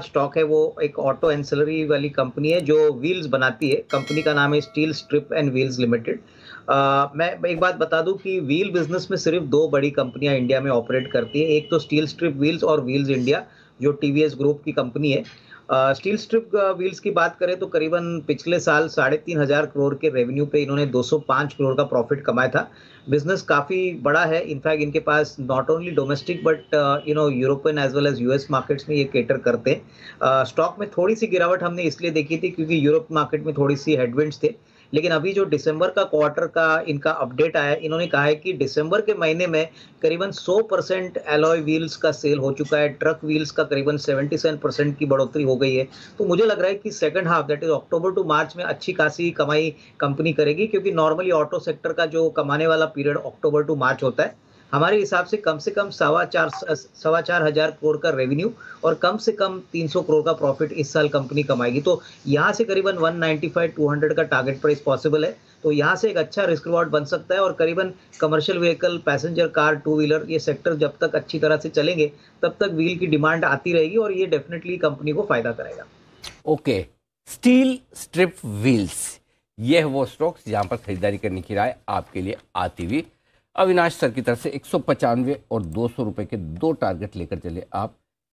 Stock है, वो एक ऑटो एंसिलरी वाली कंपनी है जो व्हील्स बनाती है। कंपनी का नाम है steel strip and wheels limited मैं एक बात बता दूँ कि व्हील बिज़नेस में सिर्फ़ दो बड़ी कंपनियाँ इंडिया में ऑपरेट करती है। एक तो स्टील स्ट्रिप व्हील्स और व्हील्स इंडिया जो टीवीएस ग्रुप की कंपनी है। स्टील स्ट्रिप व्हील्स की बात करें तो करीबन पिछले साल साढ़े तीन हज़ार करोड़ के रेवेन्यू पे इन्होंने 205 करोड़ का प्रॉफिट कमाया था। बिज़नेस काफ़ी बड़ा है। इनफैक्ट इनके पास not only domestic but you know European as well as US markets में ये केटर करते। हैं स्टॉक में थोड़ी सी गिरावट हमने इसलिए देखी थी क्योंकि यूरोप मार्केट में थोड़ी सी हेडविंड्स थे। लेकिन अभी जो दिसंबर का क्वार्टर का इनका अपडेट आया, इन्होंने कहा है कि दिसंबर के महीने में करीबन 100 परसेंट एलॉय व्हील्स का सेल हो चुका है ट्रक व्हील्स का करीबन 77 परसेंट की बढ़ोतरी हो गई है। तो मुझे लग रहा है कि second half that is October to March में अच्छी खासी कमाई कंपनी करेगी, क्योंकि नॉर्मली ऑटो सेक्टर का जो कमाने वाला पीरियड अक्टूबर टू मार्च होता है हमारे हिसाब से कम से कम सवा चार सवा चार हज़ार करोड़ का रेवेन्यू और कम से कम 300 करोड़ का प्रॉफिट इस साल कंपनी कमाएगी। तो यहाँ से करीबन 195 200 का टारगेट प्राइस पॉसिबल है। तो यहाँ से एक अच्छा रिस्क रिवॉर्ड बन सकता है और करीबन commercial vehicle passenger car two wheeler ये सेक्टर जब तक अच्छी तरह से चलेंगे, तब तक व्हील की डिमांड आती रहेगी और ये डेफिनेटली कंपनी को फ़ायदा करेगा। ओके स्टील स्ट्रिप व्हील्स यह वो स्टॉक्स जहाँ पर खरीदारी करने की राय आपके लिए आती हुई अविनाश सर की तरफ़ से एक और दो सौ रुपए के दो टारगेट लेकर चले आप